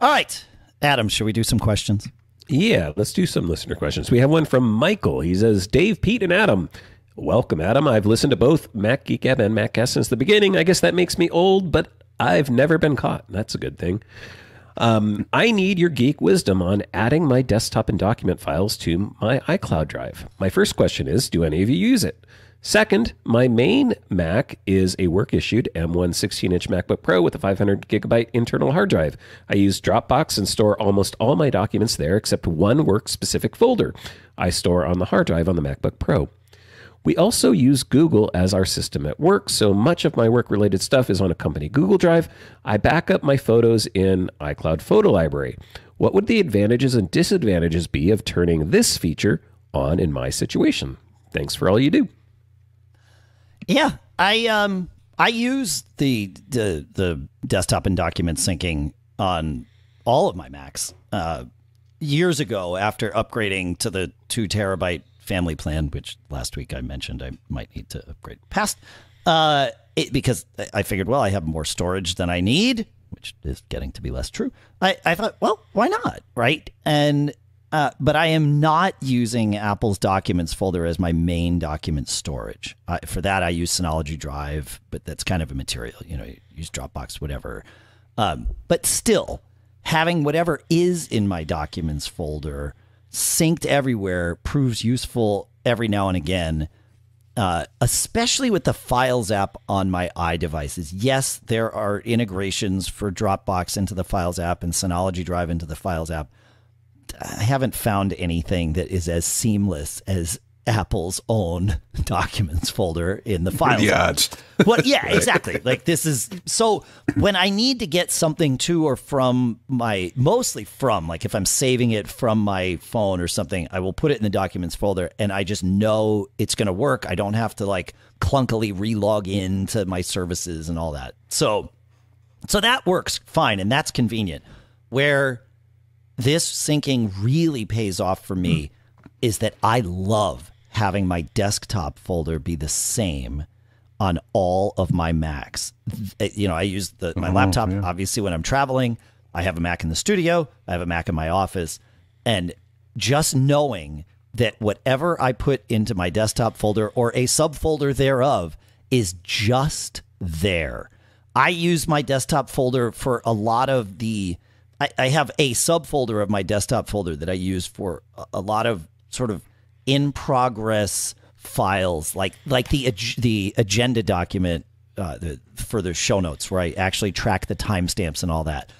All right, Adam, should we do some questions? Yeah, let's do some listener questions. We have one from Michael. He says, Dave, Pete, and Adam. Welcome, Adam. I've listened to both Mac Geek Gab and MacCast since the beginning. I guess that makes me old, but I've never been caught. That's a good thing. Um, I need your geek wisdom on adding my desktop and document files to my iCloud drive. My first question is Do any of you use it? Second, my main Mac is a work issued M1 16 inch MacBook Pro with a 500 gigabyte internal hard drive. I use Dropbox and store almost all my documents there except one work specific folder I store on the hard drive on the MacBook Pro. We also use Google as our system at work, so much of my work related stuff is on a company Google Drive. I back up my photos in iCloud Photo Library. What would the advantages and disadvantages be of turning this feature on in my situation? Thanks for all you do. Yeah, I um I use the the the desktop and document syncing on all of my Macs. Uh, years ago, after upgrading to the two terabyte family plan, which last week I mentioned I might need to upgrade past, uh, it, because I figured, well, I have more storage than I need, which is getting to be less true. I, I thought, well, why not, right? And uh, but I am not using Apple's documents folder as my main document storage. Uh, for that, I use Synology Drive, but that's kind of a material. You know, you use Dropbox, whatever. Um, but still, having whatever is in my documents folder synced everywhere proves useful every now and again. Uh, especially with the Files app on my iDevices. Yes, there are integrations for Dropbox into the Files app and Synology Drive into the Files app I haven't found anything that is as seamless as Apple's own documents folder in the files. Yeah, well, yeah, exactly. Like this is so when I need to get something to or from my mostly from like if I'm saving it from my phone or something, I will put it in the documents folder and I just know it's going to work. I don't have to like clunkily relog into my services and all that. So so that works fine and that's convenient. Where this syncing really pays off for me mm. is that I love having my desktop folder be the same on all of my Macs. You know, I use the, my oh, laptop yeah. obviously when I'm traveling. I have a Mac in the studio, I have a Mac in my office, and just knowing that whatever I put into my desktop folder or a subfolder thereof is just there. I use my desktop folder for a lot of the I, I have a subfolder of my desktop folder that I use for a, a lot of sort of in progress files, like like the the agenda document uh, the, for the show notes, where I actually track the timestamps and all that.